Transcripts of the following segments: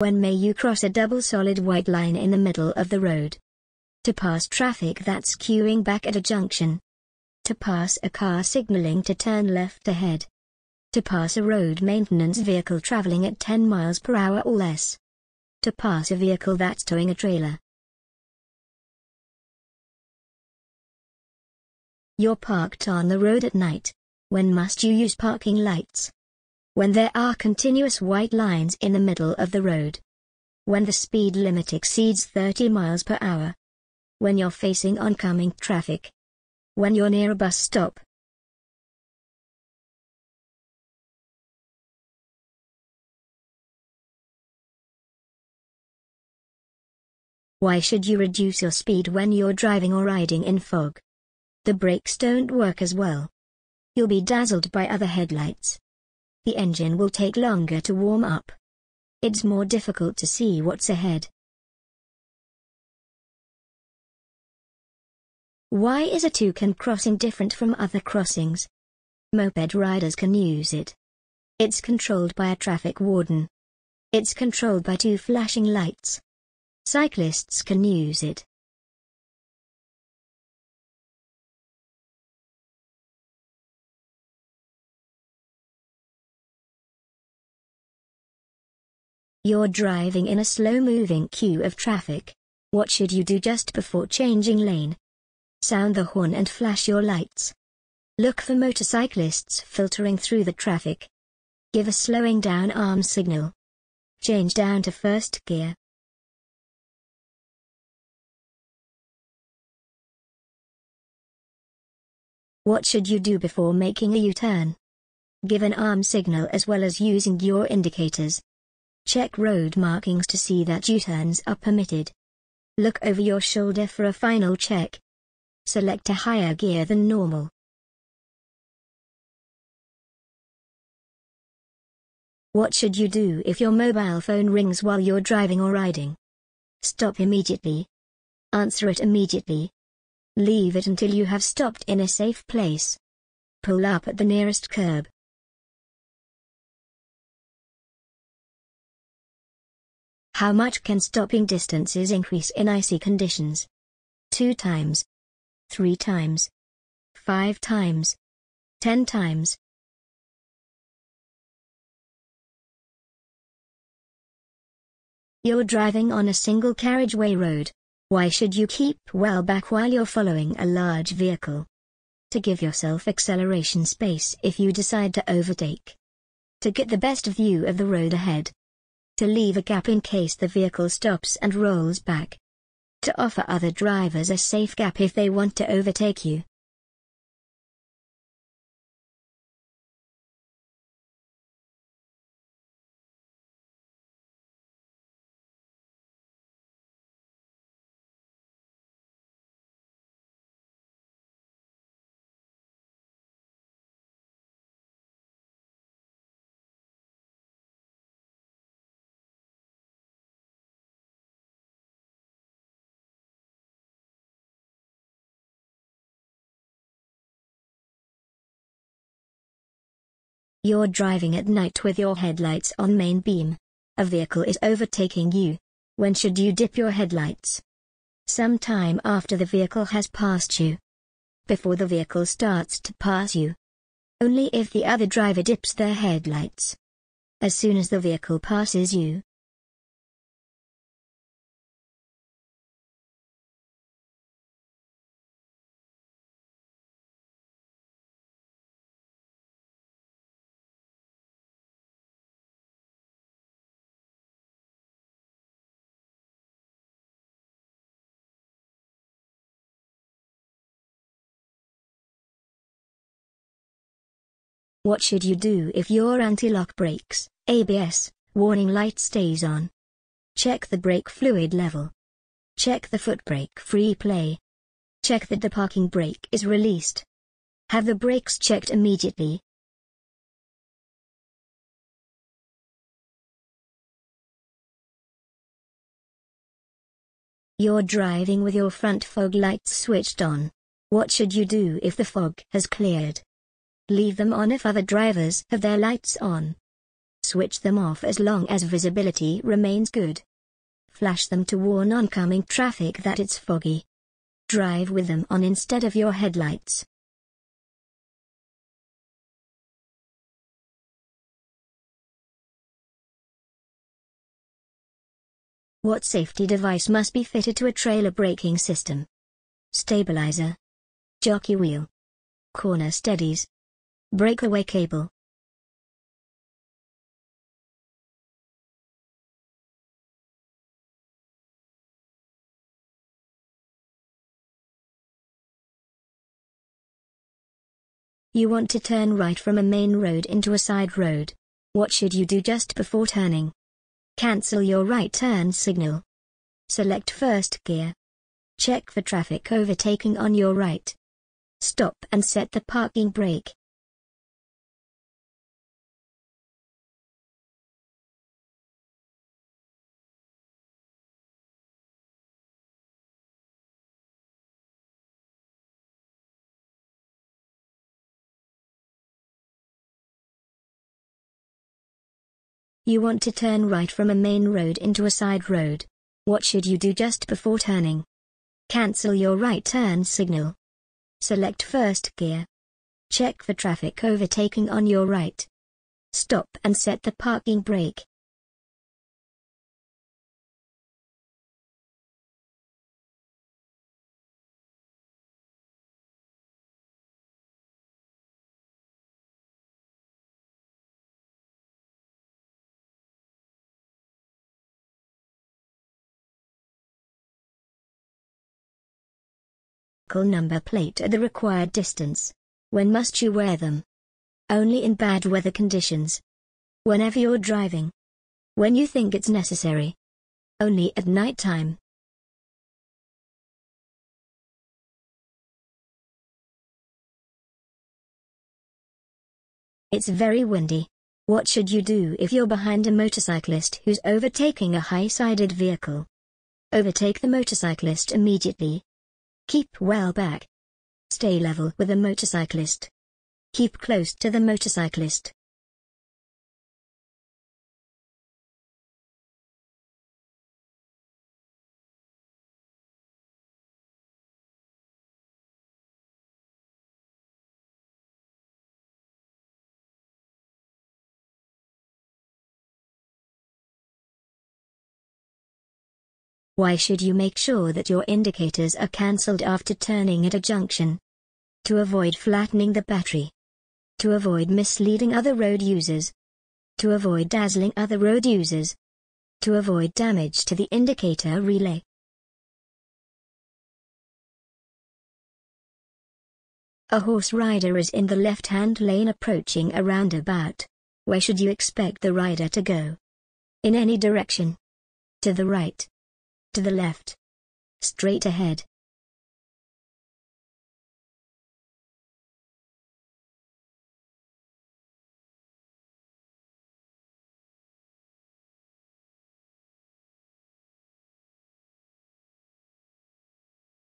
When may you cross a double solid white line in the middle of the road? To pass traffic that's queuing back at a junction. To pass a car signaling to turn left ahead. To pass a road maintenance vehicle traveling at 10 miles per hour or less. To pass a vehicle that's towing a trailer. You're parked on the road at night. When must you use parking lights? When there are continuous white lines in the middle of the road. When the speed limit exceeds 30 miles per hour. When you're facing oncoming traffic. When you're near a bus stop. Why should you reduce your speed when you're driving or riding in fog? The brakes don't work as well. You'll be dazzled by other headlights the engine will take longer to warm up. It's more difficult to see what's ahead. Why is a toucan crossing different from other crossings? Moped riders can use it. It's controlled by a traffic warden. It's controlled by two flashing lights. Cyclists can use it. You're driving in a slow-moving queue of traffic. What should you do just before changing lane? Sound the horn and flash your lights. Look for motorcyclists filtering through the traffic. Give a slowing down arm signal. Change down to first gear. What should you do before making a U-turn? Give an arm signal as well as using your indicators. Check road markings to see that U-turns are permitted. Look over your shoulder for a final check. Select a higher gear than normal. What should you do if your mobile phone rings while you're driving or riding? Stop immediately. Answer it immediately. Leave it until you have stopped in a safe place. Pull up at the nearest curb. How much can stopping distances increase in icy conditions? 2 times. 3 times. 5 times. 10 times. You're driving on a single carriageway road. Why should you keep well back while you're following a large vehicle? To give yourself acceleration space if you decide to overtake. To get the best view of the road ahead to leave a gap in case the vehicle stops and rolls back. To offer other drivers a safe gap if they want to overtake you. You're driving at night with your headlights on main beam. A vehicle is overtaking you. When should you dip your headlights? Sometime after the vehicle has passed you. Before the vehicle starts to pass you. Only if the other driver dips their headlights. As soon as the vehicle passes you, What should you do if your anti-lock brakes, ABS, warning light stays on? Check the brake fluid level. Check the foot brake free play. Check that the parking brake is released. Have the brakes checked immediately. You're driving with your front fog lights switched on. What should you do if the fog has cleared? Leave them on if other drivers have their lights on. Switch them off as long as visibility remains good. Flash them to warn oncoming traffic that it's foggy. Drive with them on instead of your headlights. What safety device must be fitted to a trailer braking system? Stabilizer. Jockey wheel. Corner steadies. Breakaway cable. You want to turn right from a main road into a side road. What should you do just before turning? Cancel your right turn signal. Select first gear. Check for traffic overtaking on your right. Stop and set the parking brake. You want to turn right from a main road into a side road. What should you do just before turning? Cancel your right turn signal. Select first gear. Check for traffic overtaking on your right. Stop and set the parking brake. Number plate at the required distance. When must you wear them? Only in bad weather conditions. Whenever you're driving. When you think it's necessary. Only at night time. It's very windy. What should you do if you're behind a motorcyclist who's overtaking a high-sided vehicle? Overtake the motorcyclist immediately, Keep well back. Stay level with the motorcyclist. Keep close to the motorcyclist. Why should you make sure that your indicators are cancelled after turning at a junction? To avoid flattening the battery. To avoid misleading other road users. To avoid dazzling other road users. To avoid damage to the indicator relay. A horse rider is in the left-hand lane approaching a roundabout. Where should you expect the rider to go? In any direction. To the right. To the left. Straight ahead.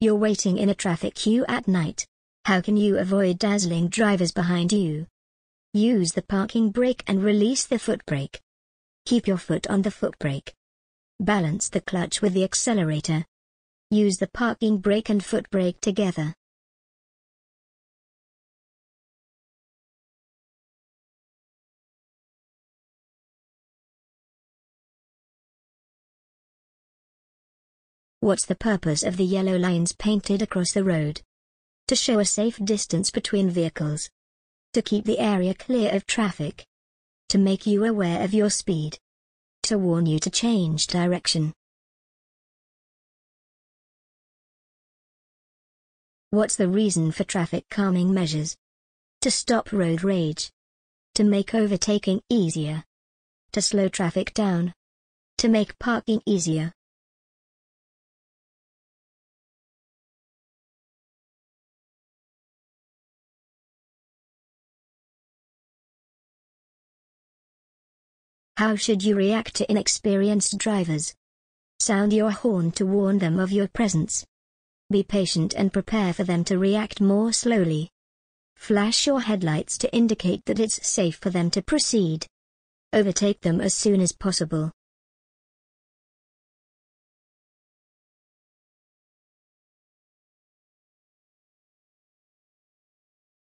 You're waiting in a traffic queue at night. How can you avoid dazzling drivers behind you? Use the parking brake and release the foot brake. Keep your foot on the foot brake. Balance the clutch with the accelerator. Use the parking brake and foot brake together. What's the purpose of the yellow lines painted across the road? To show a safe distance between vehicles. To keep the area clear of traffic. To make you aware of your speed to warn you to change direction. What's the reason for traffic calming measures? To stop road rage. To make overtaking easier. To slow traffic down. To make parking easier. How should you react to inexperienced drivers? Sound your horn to warn them of your presence. Be patient and prepare for them to react more slowly. Flash your headlights to indicate that it's safe for them to proceed. Overtake them as soon as possible.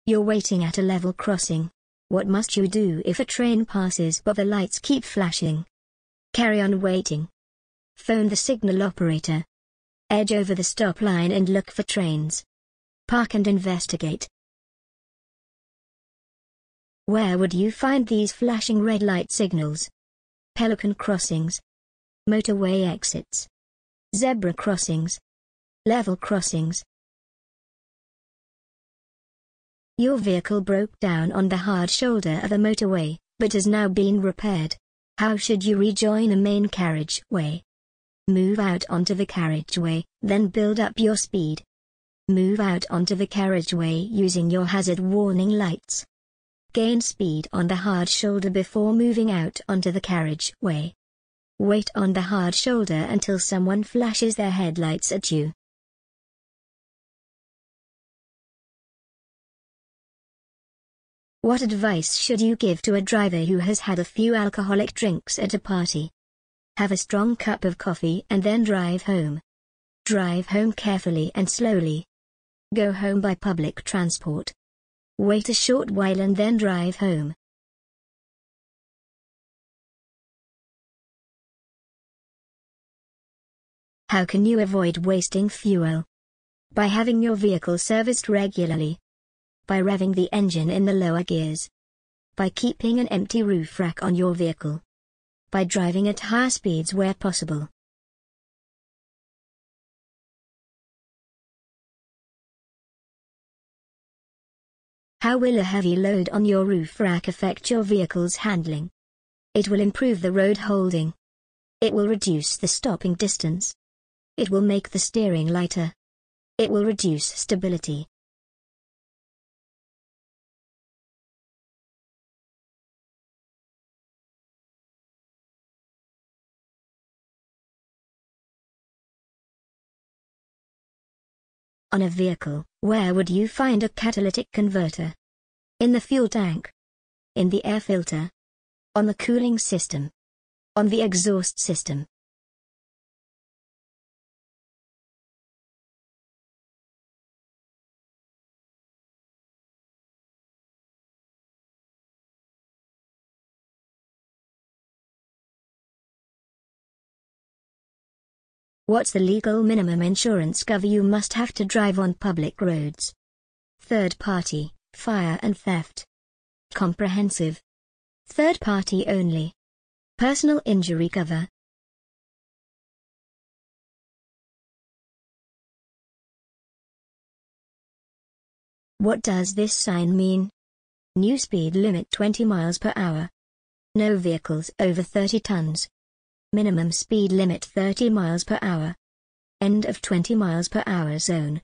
You're waiting at a level crossing. What must you do if a train passes but the lights keep flashing? Carry on waiting. Phone the signal operator. Edge over the stop line and look for trains. Park and investigate. Where would you find these flashing red light signals? Pelican crossings. Motorway exits. Zebra crossings. Level crossings. Your vehicle broke down on the hard shoulder of a motorway, but has now been repaired. How should you rejoin a main carriageway? Move out onto the carriageway, then build up your speed. Move out onto the carriageway using your hazard warning lights. Gain speed on the hard shoulder before moving out onto the carriageway. Wait on the hard shoulder until someone flashes their headlights at you. What advice should you give to a driver who has had a few alcoholic drinks at a party? Have a strong cup of coffee and then drive home. Drive home carefully and slowly. Go home by public transport. Wait a short while and then drive home. How can you avoid wasting fuel? By having your vehicle serviced regularly by revving the engine in the lower gears. By keeping an empty roof rack on your vehicle. By driving at higher speeds where possible. How will a heavy load on your roof rack affect your vehicle's handling? It will improve the road holding. It will reduce the stopping distance. It will make the steering lighter. It will reduce stability. On a vehicle, where would you find a catalytic converter? In the fuel tank? In the air filter? On the cooling system? On the exhaust system? What's the legal minimum insurance cover you must have to drive on public roads? Third party, fire and theft. Comprehensive. Third party only. Personal injury cover. What does this sign mean? New speed limit 20 miles per hour. No vehicles over 30 tons. Minimum speed limit 30 miles per hour. End of 20 miles per hour zone.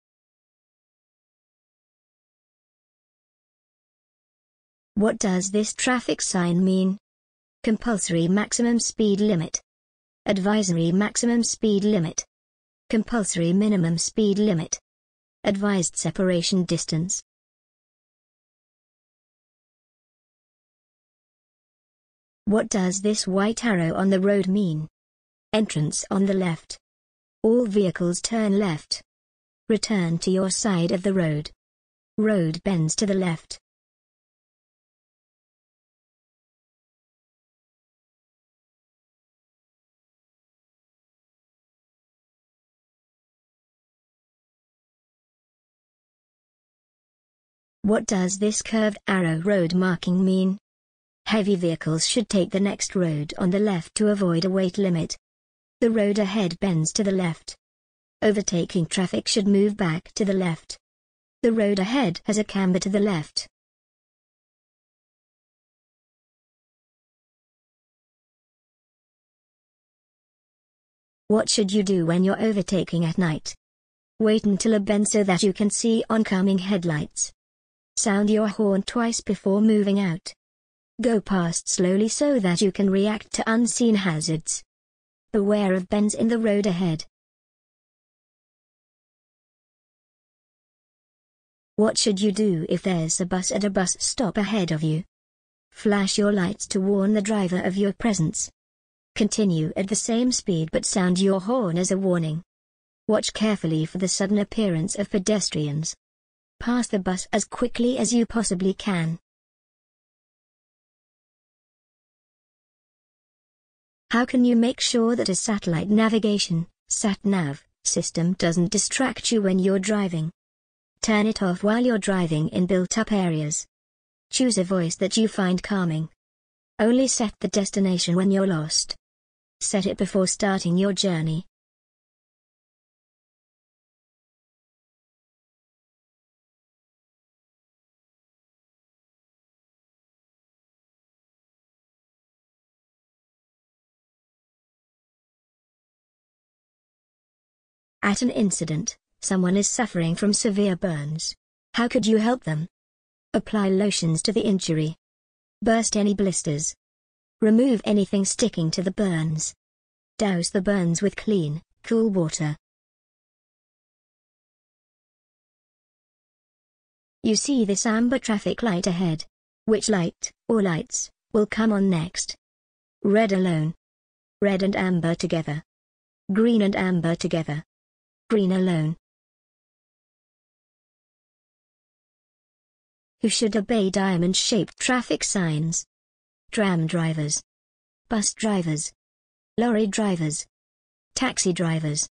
What does this traffic sign mean? Compulsory maximum speed limit. Advisory maximum speed limit. Compulsory minimum speed limit. Advised separation distance. What does this white arrow on the road mean? Entrance on the left. All vehicles turn left. Return to your side of the road. Road bends to the left. What does this curved arrow road marking mean? Heavy vehicles should take the next road on the left to avoid a weight limit. The road ahead bends to the left. Overtaking traffic should move back to the left. The road ahead has a camber to the left. What should you do when you're overtaking at night? Wait until a bend so that you can see oncoming headlights. Sound your horn twice before moving out. Go past slowly so that you can react to unseen hazards. Beware of bends in the road ahead. What should you do if there's a bus at a bus stop ahead of you? Flash your lights to warn the driver of your presence. Continue at the same speed but sound your horn as a warning. Watch carefully for the sudden appearance of pedestrians. Pass the bus as quickly as you possibly can. How can you make sure that a satellite navigation, sat-nav, system doesn't distract you when you're driving? Turn it off while you're driving in built-up areas. Choose a voice that you find calming. Only set the destination when you're lost. Set it before starting your journey. At an incident, someone is suffering from severe burns. How could you help them? Apply lotions to the injury. Burst any blisters. Remove anything sticking to the burns. Douse the burns with clean, cool water. You see this amber traffic light ahead. Which light, or lights, will come on next? Red alone. Red and amber together. Green and amber together green alone. Who should obey diamond-shaped traffic signs? Tram drivers. Bus drivers. Lorry drivers. Taxi drivers.